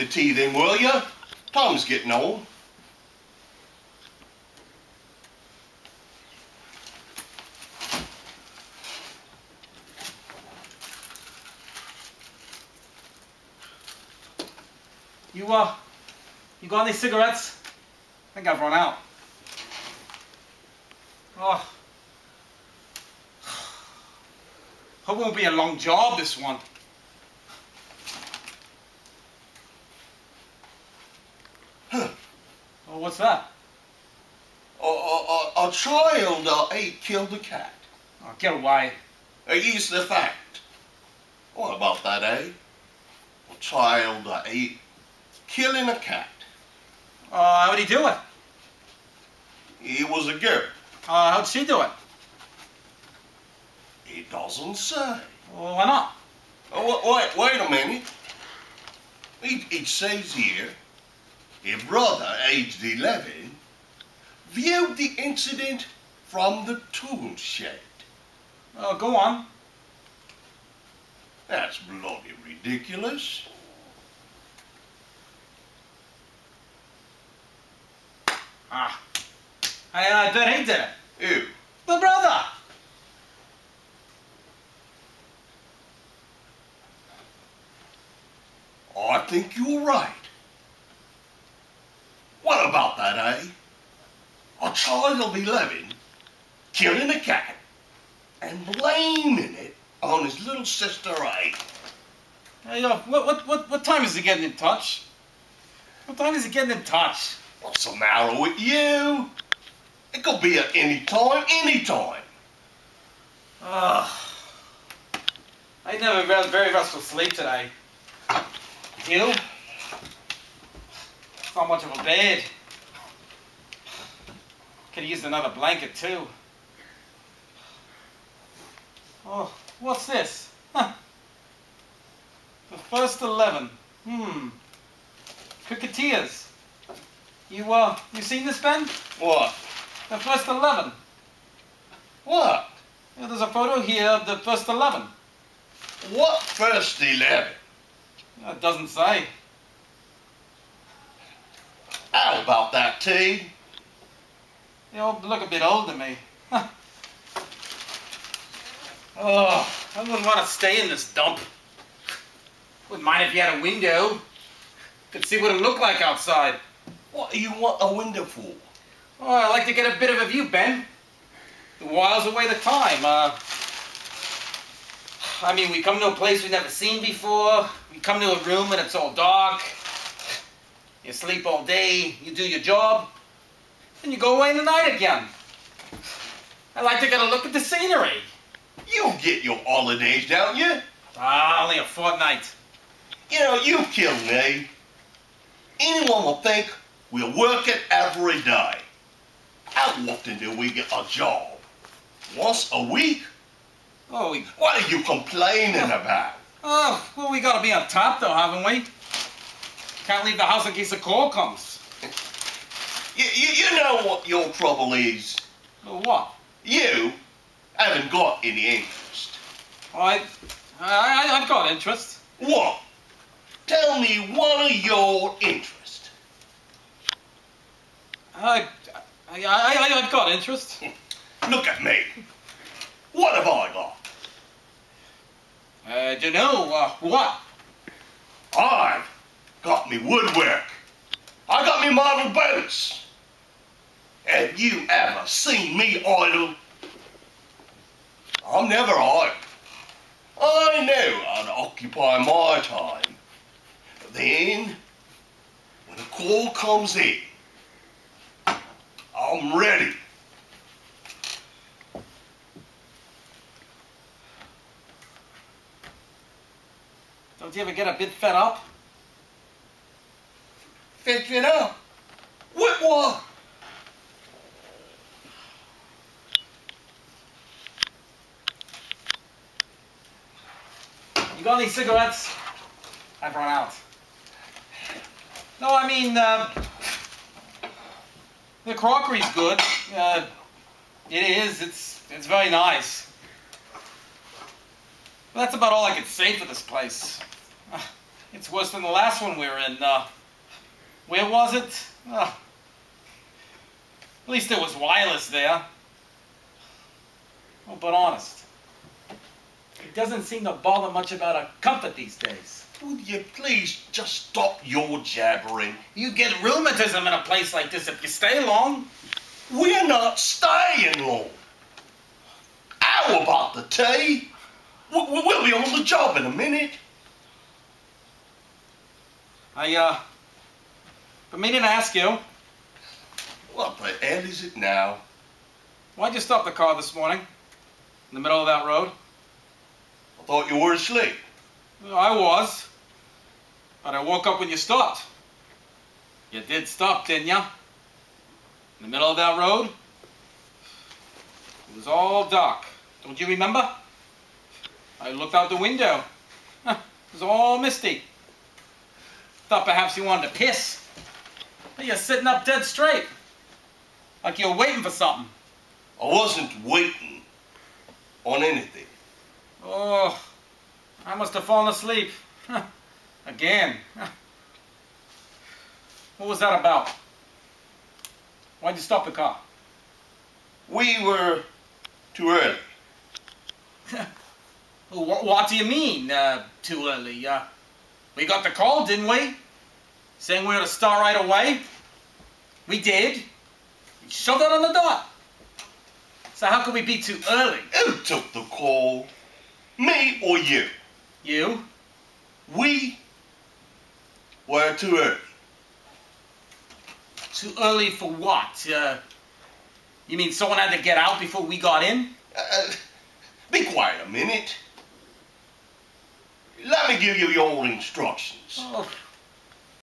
the tea then, will you? Tom's getting old. You, uh, you got any cigarettes? I think I've run out. Oh. Hope it won't be a long job, this one. Huh. Oh, what's that? A, a, a, a child uh, ate killed a cat. Oh, get away. Here's the fact. What about that, eh? A child uh, ate killing a cat. Uh, how'd he do it? It was a girl. Uh, how'd she do it? He doesn't say. Well, why not? Oh, wait, wait a minute. It, it says here, a brother aged 11 viewed the incident from the tool shed. Oh, go on. That's bloody ridiculous. Ah. I, I bet he did it. Ew. The brother. I think you're right. What about that, eh? A child of 11 killing a cat and blaming it on his little sister, eh? Hey, what, what, what, what time is he getting in touch? What time is he getting in touch? What's the matter with you? It could be at any time, any time. Ugh. I never had very restful sleep today. You? Not much of a bed. Could have used another blanket too. Oh, what's this? Huh. The first eleven. Hmm. Cricketeers. You uh, you seen this, Ben? What? The first eleven. What? Yeah, there's a photo here of the first eleven. What first 11? It doesn't say. How about that, T? You all look a bit old to me. Huh. Oh, I wouldn't want to stay in this dump. Wouldn't mind if you had a window. Could see what it looked like outside. What do you want a window for? Oh, I like to get a bit of a view, Ben. The whiles away the time. Uh, I mean, we come to a place we've never seen before. We come to a room and it's all dark. You sleep all day. You do your job. And you go away in the night again. I like to get a look at the scenery. You get your holidays, don't you? Ah, only a fortnight. You know, you kill me. Anyone will think we're working every day. How often do we get a job? Once a week? Oh, we, What are you complaining about? oh, well, we gotta be on top though, haven't we? Can't leave the house in case a call comes. You, you, you know what your trouble is. What? You haven't got any interest. I, I, I've got interest. What? Tell me one of your interests. I, I, I, I've got interest. Look at me. What have I got? Uh, do you know, uh, what? I've got me woodwork. I got me model boats. Have you ever seen me idle? I'm never idle. I know how to occupy my time. But then, when a call comes in, I'm ready. Don't you ever get a bit fed up? Pick it up. What what? Got any cigarettes? I've run out. No, I mean, uh, the crockery's good. Uh, it is. It's it's very nice. But that's about all I could say for this place. It's worse than the last one we were in. Uh, where was it? Uh, at least there was wireless there. Oh, but honest, it doesn't seem to bother much about our comfort these days. Would you please just stop your jabbering? You get rheumatism in a place like this if you stay long. We're not staying long. How about the tea? We- we- We'll be on the job in a minute. I, uh, been meaning to ask you, What the hell is it now? why'd you stop the car this morning? In the middle of that road? I thought you were asleep. I was. But I woke up when you stopped. You did stop, didn't you? In the middle of that road? It was all dark. Don't you remember? I looked out the window. It was all misty. Thought perhaps you wanted to piss. But you're sitting up dead straight. Like you were waiting for something. I wasn't waiting on anything. Oh, I must have fallen asleep. Again. What was that about? Why'd you stop the car? We were too early. What, what do you mean, uh, too early? Uh, we got the call, didn't we? Saying we were to start right away? We did. We shoved it on the dot. So how could we be too early? Who took the call? Me or you? You? We were too early. Too early for what? Uh, you mean someone had to get out before we got in? Uh, be quiet a minute. Let me give you your instructions. Oh,